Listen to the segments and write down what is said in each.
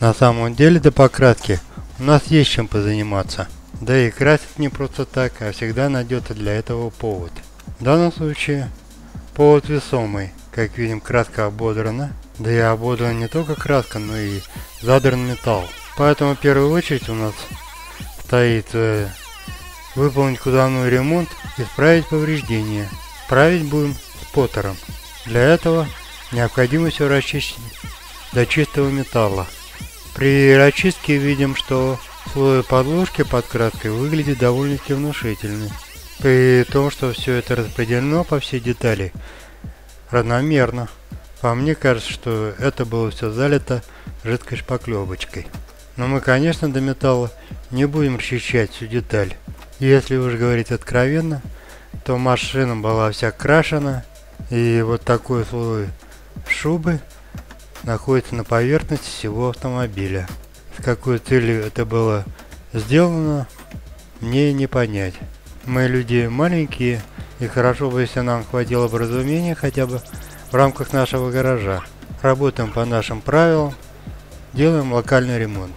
На самом деле до покраски у нас есть чем позаниматься. Да и красить не просто так, а всегда найдется для этого повод. В данном случае повод весомый. Как видим, краска ободрана. Да и ободрана не только краска, но и задран металл. Поэтому в первую очередь у нас стоит э, выполнить кузовной ремонт, исправить повреждения. Править будем с поттером. Для этого необходимо все расчистить до чистого металла. При очистке видим, что слой подложки под краской выглядит довольно-таки внушительный. При том, что все это распределено по всей детали равномерно. По мне кажется, что это было все залито жидкой шпаклевочкой. Но мы, конечно, до металла не будем расчищать всю деталь. Если уж говорить откровенно, то машина была вся крашена, и вот такой слой шубы находится на поверхности всего автомобиля. С какой целью это было сделано, мне не понять. Мы люди маленькие, и хорошо бы, если нам хватило бы разумения хотя бы в рамках нашего гаража. Работаем по нашим правилам, делаем локальный ремонт.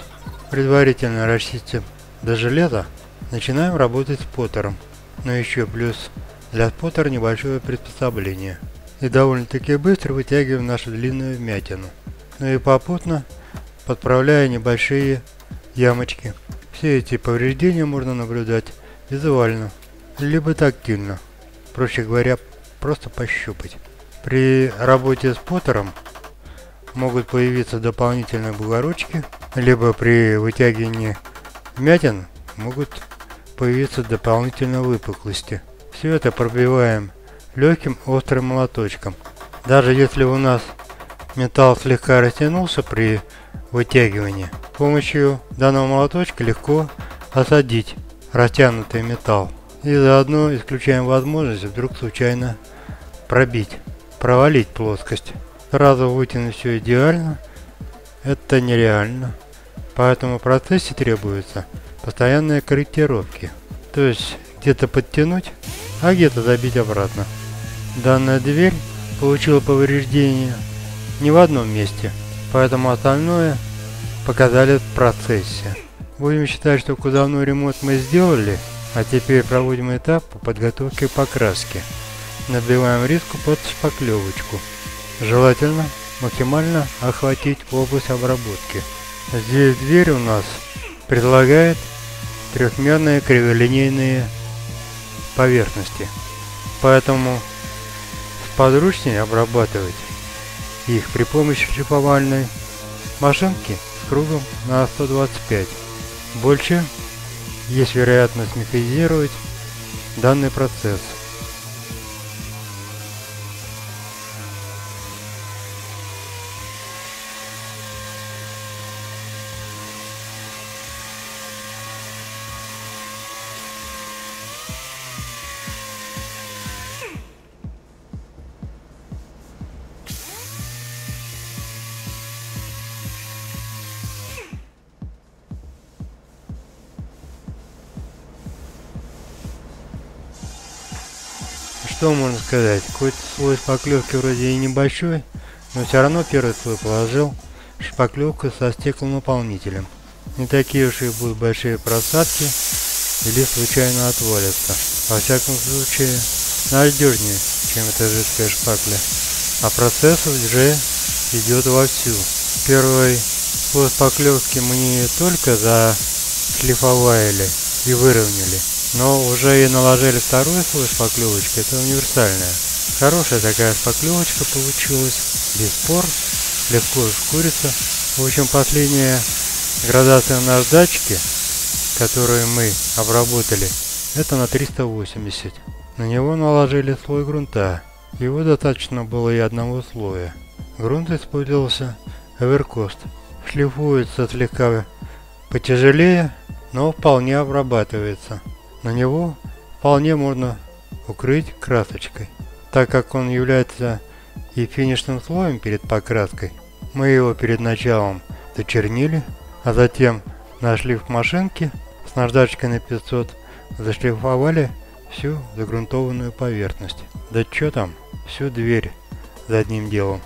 Предварительно расчистим до железа, начинаем работать с поттером. Но еще плюс для споттера небольшое приспособление. И довольно-таки быстро вытягиваем нашу длинную вмятину. Ну и попутно подправляя небольшие ямочки. Все эти повреждения можно наблюдать визуально, либо тактильно. Проще говоря, просто пощупать. При работе с поттером могут появиться дополнительные бугорочки, либо при вытягивании вмятин могут появиться дополнительные выпуклости. Все это пробиваем легким острым молоточком. Даже если у нас металл слегка растянулся при вытягивании, с помощью данного молоточка легко осадить растянутый металл. И заодно исключаем возможность вдруг случайно пробить, провалить плоскость. Сразу вытянуть все идеально, это нереально. Поэтому в процессе требуются постоянные корректировки. То есть где-то подтянуть, а где-то забить обратно. Данная дверь получила повреждение не в одном месте, поэтому остальное показали в процессе. Будем считать, что кузовной ремонт мы сделали, а теперь проводим этап по подготовке покраски. Набиваем риску под шпаклевочку. Желательно максимально охватить область обработки. Здесь дверь у нас предлагает трехмерные криволинейные поверхности. Поэтому сподручнее обрабатывать их при помощи шлифовальной машинки с кругом на 125. Больше есть вероятность механизировать данный процесс. Что можно сказать? Какой-то слой шпаклевки вроде и небольшой, но все равно первый слой положил шпаклевку со стеклонаполнителем. Не такие уж и будут большие просадки или случайно отвалятся. Во всяком случае, надежнее, чем эта жидкая шпакля. А процесс уже идет вовсю. Первый слой шпаклевки мы не только зашлифовали и выровняли, но уже и наложили второй слой шпаклевочки, это универсальная. Хорошая такая шпаклевочка получилась, без пор, легко шкурится. В общем, последняя градация наждачки, которую мы обработали, это на 380. На него наложили слой грунта. Его достаточно было и одного слоя. Грунт использовался Эверкост. Шлифуется слегка потяжелее, но вполне обрабатывается. На него вполне можно укрыть красочкой. Так как он является и финишным слоем перед покраской, мы его перед началом зачернили, а затем на шлиф машинки с наждачкой на 500 зашлифовали всю загрунтованную поверхность. Да что там, всю дверь за одним делом.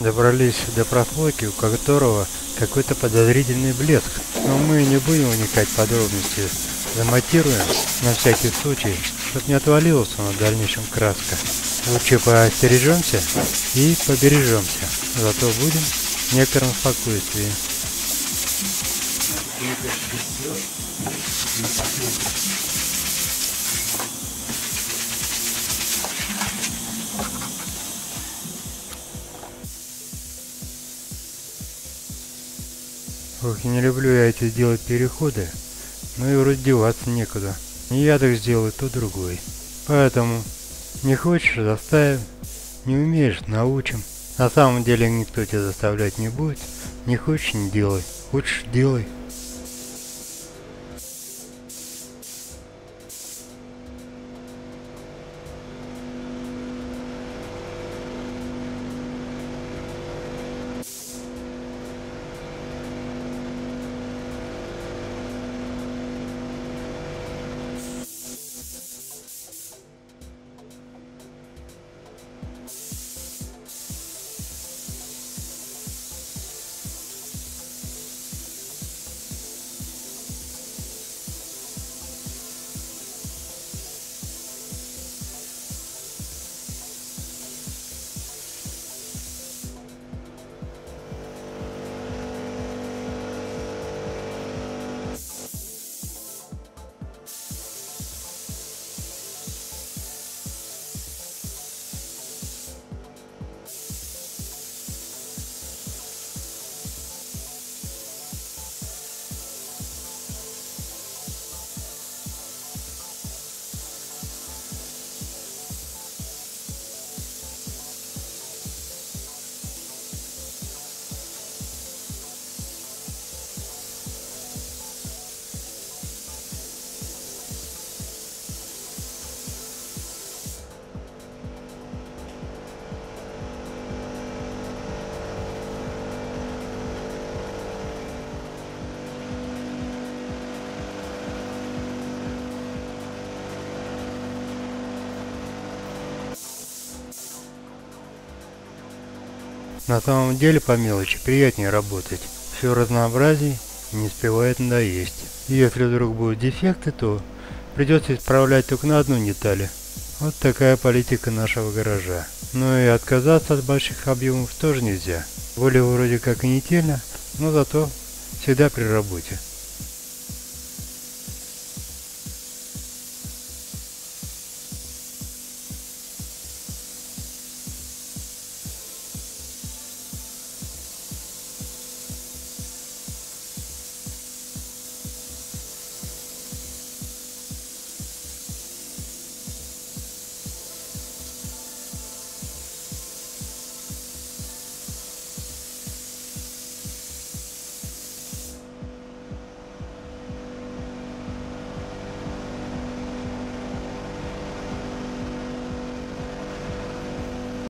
Добрались до прослойки, у которого какой-то подозрительный блеск. Но мы не будем вникать подробности. Замонтируем на всякий случай, чтобы не отвалилась на дальнейшем краска. Лучше поостережемся и побережемся. Зато будем в некотором спокойствии. Ох, не люблю я эти делать переходы, но и вроде деваться некуда. Не я так сделаю, то другой. Поэтому не хочешь – заставим, не умеешь – научим. На самом деле никто тебя заставлять не будет. Не хочешь – не делай, хочешь – делай. На самом деле по мелочи приятнее работать. Все разнообразие не успевает надоесть. Если вдруг будут дефекты, то придется исправлять только на одной детали. Вот такая политика нашего гаража. Но и отказаться от больших объемов тоже нельзя. Более вроде как и не тельно, но зато всегда при работе.